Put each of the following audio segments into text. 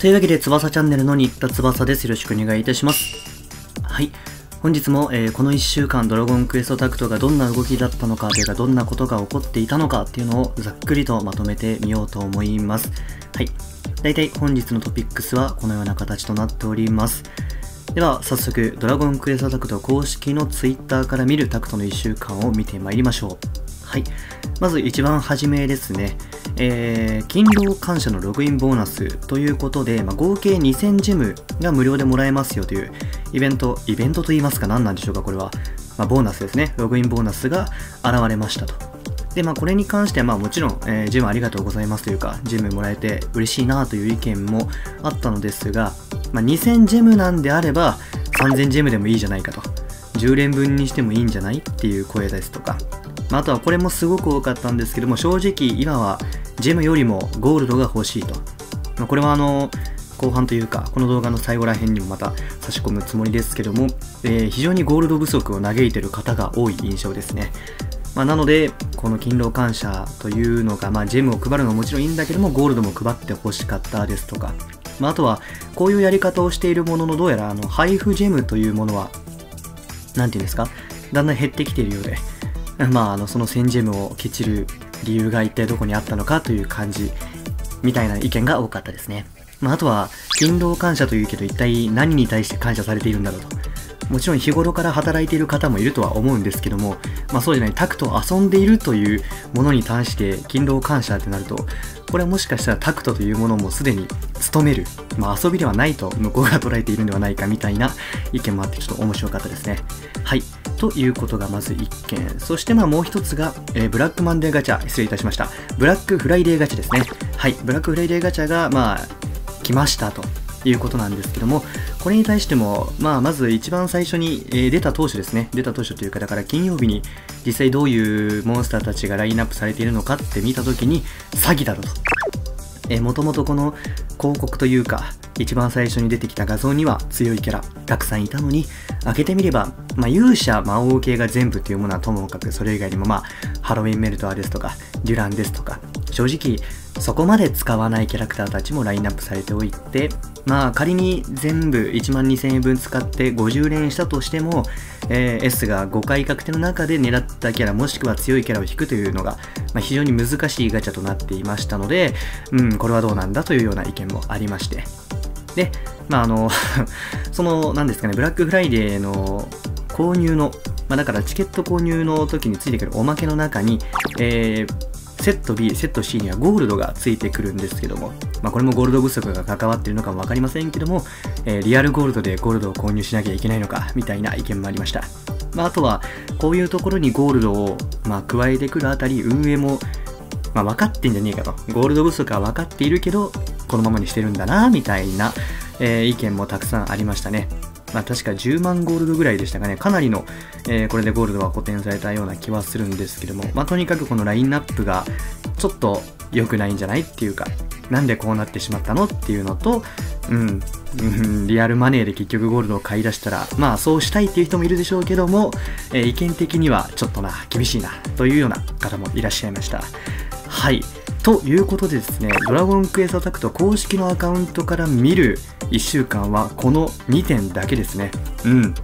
というわけで、翼チャンネルの新田翼です。よろしくお願いいたします。はい。本日も、えー、この1週間ドラゴンクエストタクトがどんな動きだったのかというかどんなことが起こっていたのかっていうのをざっくりとまとめてみようと思います。はい。大体本日のトピックスはこのような形となっております。では早速ドラゴンクエストタクト公式の Twitter から見るタクトの1週間を見てまいりましょう。はい。まず一番初めですね。えー、勤労感謝のログインボーナスということで、まあ、合計2000ジェムが無料でもらえますよというイベント、イベントと言いますか何なんでしょうか、これは。まあ、ボーナスですね。ログインボーナスが現れましたと。で、まあ、これに関しては、まあ、もちろん、えー、ジムありがとうございますというか、ジムもらえて嬉しいなという意見もあったのですが、まあ、2000ジェムなんであれば、3000ジェムでもいいじゃないかと。10連分にしてもいいんじゃないっていう声ですとか、あ、あとはこれもすごく多かったんですけども、正直今はジェムよりもゴールドが欲しいと。まあ、これはあの、後半というか、この動画の最後ら辺にもまた差し込むつもりですけども、えー、非常にゴールド不足を嘆いてる方が多い印象ですね。まあ、なので、この勤労感謝というのが、まあ、ジェムを配るのはもちろんいいんだけども、ゴールドも配って欲しかったですとか、まあ、あとは、こういうやり方をしているものの、どうやら、あの、配布ジェムというものは、なんていうんですか、だんだん減ってきているようで、まあ、あの、その1000ジェムをケチる理由が一体どこにあったのかという感じみたいな意見が多かったですね。まあ、あとは、勤労感謝というけど一体何に対して感謝されているんだろうと。もちろん日頃から働いている方もいるとは思うんですけども、まあそうじゃない、タクと遊んでいるというものに対して勤労感謝ってなると、これはもしかしたらタクトというものもすでに務める、まあ遊びではないと向こうが捉えているんではないかみたいな意見もあってちょっと面白かったですね。はい。ということがまず1件。そしてまあもう一つが、えー、ブラックマンデーガチャ、失礼いたしました。ブラックフライデーガチャですね。はい。ブラックフライデーガチャがまあ来ましたということなんですけども、これに対しても、まあ、まず一番最初に、えー、出た当初ですね、出た当初というか、だから金曜日に実際どういうモンスターたちがラインナップされているのかって見たときに、詐欺だろと。えー、もともとこの広告というか、一番最初に出てきた画像には強いキャラたくさんいたのに、開けてみれば、まあ、勇者魔王系が全部というものはともかく、それ以外にもまあ、ハロウィンメルトアですとか、デュランですとか、正直、そこまで使わないキャラクターたちもラインナップされておいて、まあ仮に全部1万2000円分使って50連したとしても、えー、S が5回確定の中で狙ったキャラもしくは強いキャラを引くというのが、まあ、非常に難しいガチャとなっていましたので、うん、これはどうなんだというような意見もありまして。で、まああの その、なんですかね、ブラックフライデーの購入の、まあだからチケット購入の時についてくるおまけの中に、えー、セット B、セット C にはゴールドがついてくるんですけども、まあ、これもゴールド不足が関わっているのかもわかりませんけども、えー、リアルゴールドでゴールドを購入しなきゃいけないのか、みたいな意見もありました。まあ、あとは、こういうところにゴールドを、まあ、加えてくるあたり、運営も、まあ、分かってんじゃねえかと。ゴールド不足は分かっているけど、このままにしてるんだな、みたいな、えー、意見もたくさんありましたね。まあ、確か10万ゴールドぐらいでしたかね。かなりの、えー、これでゴールドは補填されたような気はするんですけども、まあ、とにかくこのラインナップがちょっと良くないんじゃないっていうか、なんでこうなってしまったのっていうのと、うん、リアルマネーで結局ゴールドを買い出したら、まあそうしたいっていう人もいるでしょうけども、えー、意見的にはちょっとな、厳しいな、というような方もいらっしゃいました。はい。ということでですね、ドラゴンクエストタクト公式のアカウントから見る1週間はこの2点だけですね。うん。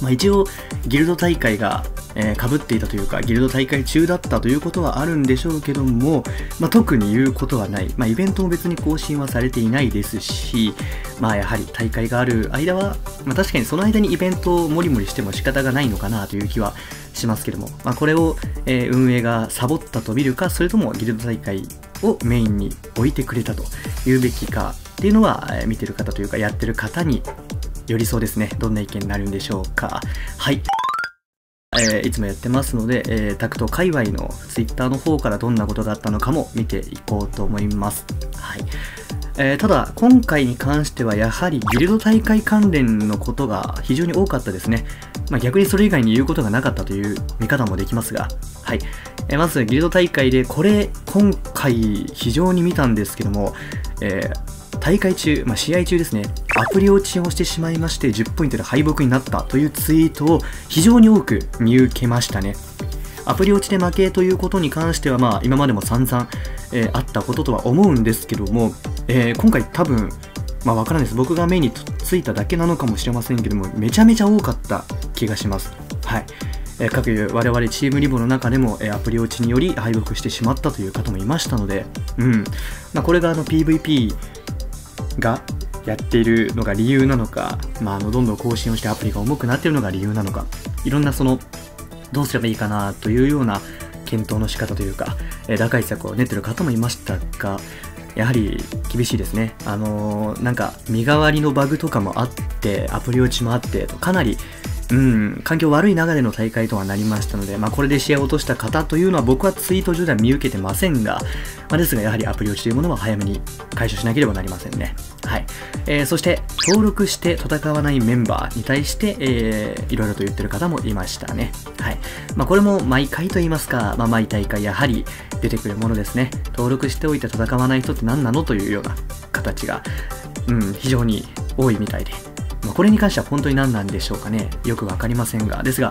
まあ、一応、ギルド大会がえー、被っていたというか、ギルド大会中だったということはあるんでしょうけども、まあ、特に言うことはない。まあ、イベントも別に更新はされていないですし、まあ、やはり大会がある間は、まあ、確かにその間にイベントをもりもりしても仕方がないのかなという気はしますけども、まあ、これを、えー、運営がサボったと見るか、それともギルド大会をメインに置いてくれたというべきかっていうのは、見てる方というか、やってる方によりそうですね。どんな意見になるんでしょうか。はい。えー、いつもやってますので、えー、タクト界隈の Twitter の方からどんなことがあったのかも見ていこうと思います。はい。えー、ただ、今回に関してはやはりギルド大会関連のことが非常に多かったですね。まあ、逆にそれ以外に言うことがなかったという見方もできますが、はい。えー、まず、ギルド大会で、これ、今回非常に見たんですけども、えー、大会中、まあ、試合中ですね、アプリ落ちをしてしまいまして10ポイントで敗北になったというツイートを非常に多く見受けましたね。アプリ落ちで負けということに関しては、まあ、今までも散々、えー、あったこととは思うんですけども、えー、今回多分、まあわからないです。僕が目についただけなのかもしれませんけども、めちゃめちゃ多かった気がします。はい。えー、各有我々チームリボの中でも、えー、アプリ落ちにより敗北してしまったという方もいましたので、うん。まあこれがあの PVP がやっているのが理由なのか、まあ、あのどんどん更新をしてアプリが重くなっているのが理由なのか、いろんなその、どうすればいいかなというような検討の仕方というか、えー、打開策を練ってる方もいましたが、やはり厳しいですね。あのー、なんか身代わりのバグとかもあって、アプリ落ちもあって、かなりうん、環境悪い中での大会とはなりましたので、まあ、これで試合を落とした方というのは僕はツイート上では見受けてませんが、まあ、ですがやはりアプリ落ちというものは早めに解消しなければなりませんね。はい。えー、そして、登録して戦わないメンバーに対して、えー、いろいろと言ってる方もいましたね。はい。まあ、これも毎回と言いますか、まあ、毎大会やはり出てくるものですね。登録しておいて戦わない人って何なのというような形が、うん、非常に多いみたいで。これに関しては本当に何なんでしょうかね。よくわかりませんが。ですが、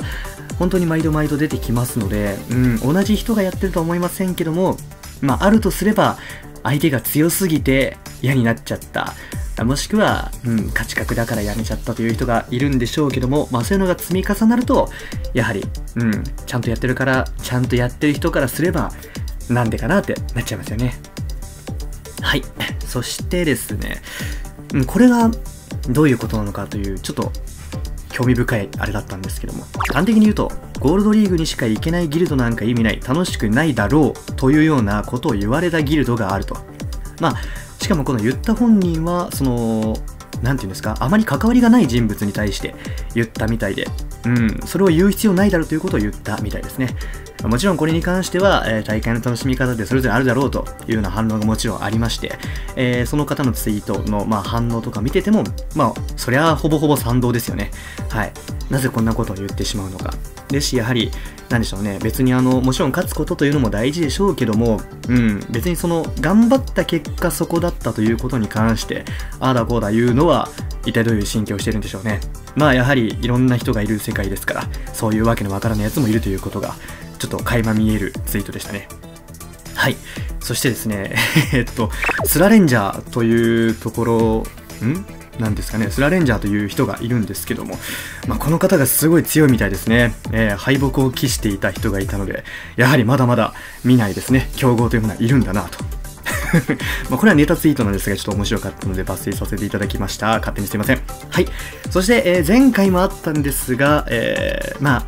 本当に毎度毎度出てきますので、うん、同じ人がやってるとは思いませんけども、まあ、あるとすれば、相手が強すぎて嫌になっちゃった。もしくは、うん、勝ち確だからやめちゃったという人がいるんでしょうけども、まあそういうのが積み重なると、やはり、うん、ちゃんとやってるから、ちゃんとやってる人からすれば、なんでかなってなっちゃいますよね。はい。そしてですね、これがどういうことなのかという、ちょっと興味深いあれだったんですけども、端的に言うと、ゴールドリーグにしか行けないギルドなんか意味ない、楽しくないだろうというようなことを言われたギルドがあると。まあ、しかもこの言った本人は、その、何て言うんですか、あまり関わりがない人物に対して言ったみたいで、うん、それを言う必要ないだろうということを言ったみたいですね。もちろんこれに関しては、えー、大会の楽しみ方でそれぞれあるだろうというような反応がもちろんありまして、えー、その方のツイートの、まあ、反応とか見てても、まあ、そりゃほぼほぼ賛同ですよね。はい。なぜこんなことを言ってしまうのか。ですし、やはり、なんでしょうね、別にあの、もちろん勝つことというのも大事でしょうけども、うん、別にその、頑張った結果そこだったということに関して、ああだこうだ言うのは、一体どういう心境をしてるんでしょうね。まあやはりいろんな人がいる世界ですから、そういうわけのわからないやつもいるということが、ちょっと垣間見えるツイートでしたね。はい。そしてですね、えっと、スラレンジャーというところ、ん？なんですかね、スラレンジャーという人がいるんですけども、まあ、この方がすごい強いみたいですね、えー、敗北を期していた人がいたので、やはりまだまだ見ないですね、競合というものはいるんだなと。まこれはネタツイートなんですが、ちょっと面白かったので抜粋させていただきました。勝手にすいません。はい。そして、えー、前回もあったんですが、えー、まあ、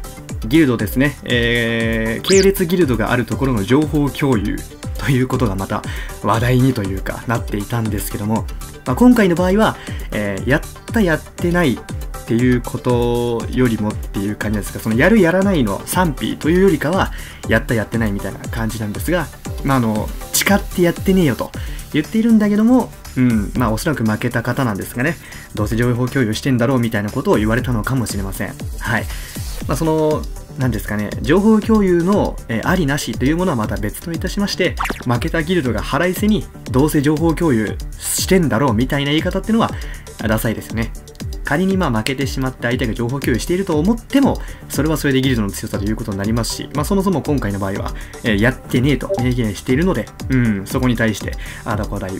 ギルドですね、えー、系列ギルドがあるところの情報共有ということがまた話題にというかなっていたんですけども、まあ、今回の場合は、えー、やったやってないっていうことよりもっていう感じなんですが、そのやるやらないの賛否というよりかは、やったやってないみたいな感じなんですが、まあ、あの、誓ってやってねえよと言っているんだけども、うん、まあおそらく負けた方なんですがね、どうせ情報共有してんだろうみたいなことを言われたのかもしれません。はい。まあその、何ですかね、情報共有の、えー、ありなしというものはまた別といたしまして、負けたギルドが腹いせにどうせ情報共有してんだろうみたいな言い方っていうのはダサいですよね。仮にまあ負けてしまって相手が情報共有していると思っても、それはそれでギルドの強さということになりますし、まあそもそも今回の場合は、えー、やってねえと明言しているので、うん、そこに対して、あだこだ言う。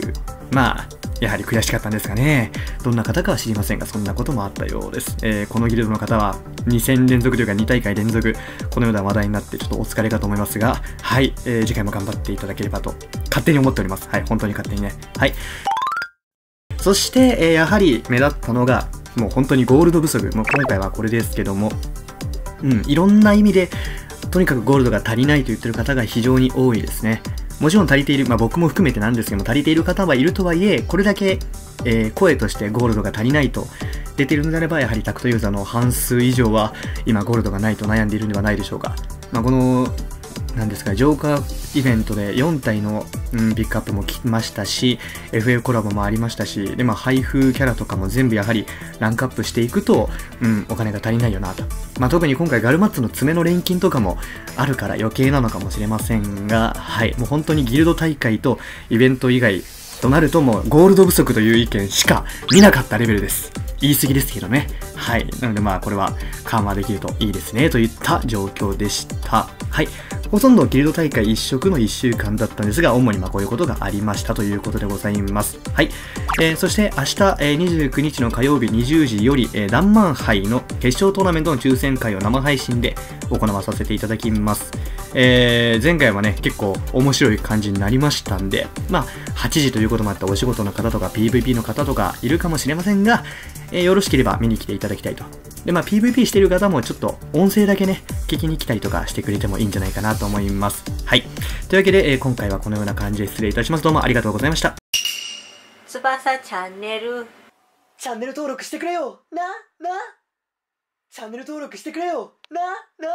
まあ、やはり悔しかったんですかね。どんな方かは知りませんが、そんなこともあったようです。えー、このギルドの方は、2戦連続というか2大会連続、このような話題になってちょっとお疲れかと思いますが、はい、えー、次回も頑張っていただければと、勝手に思っております。はい、本当に勝手にね。はい。そして、えー、やはり目立ったのが、もう本当にゴールド不足、もう今回はこれですけども、うん、いろんな意味で、とにかくゴールドが足りないと言ってる方が非常に多いですね。もちろん足りている、まあ僕も含めてなんですけども、足りている方はいるとはいえ、これだけ、えー、声としてゴールドが足りないと出ているのであれば、やはりタクトユーザーの半数以上は今ゴールドがないと悩んでいるのではないでしょうか。まあ、このなんですか、ジョーカーイベントで4体の、うん、ピックアップも来ましたし、FA コラボもありましたし、で、まあ、配布キャラとかも全部やはりランクアップしていくと、うん、お金が足りないよなと。まあ、特に今回ガルマッツの爪の錬金とかもあるから余計なのかもしれませんが、はい、もう本当にギルド大会とイベント以外となるともうゴールド不足という意見しか見なかったレベルです。言い過ぎですけどね。はい。なのでまあこれは緩和できるといいですねといった状況でした。はい。ほとんどギルド大会一色の1週間だったんですが、主にまこういうことがありましたということでございます。はい。えー、そして明日、えー、29日の火曜日20時より、えー、ダンマン杯の決勝トーナメントの抽選会を生配信で行わさせていただきます。えー、前回はね、結構面白い感じになりましたんで、まあ、8時ということもあってお仕事の方とか PVP の方とかいるかもしれませんが、えー、よろしければ見に来ていただきたいと。で、まあ、PVP している方もちょっと音声だけね、聞きに来たりとかしてくれてもいいんじゃないかなと思います。はい。というわけで、えー、今回はこのような感じで失礼いたします。どうもありがとうございました。翼チャンネル。チャンネル登録してくれよな、な。チャンネル登録してくれよな、な。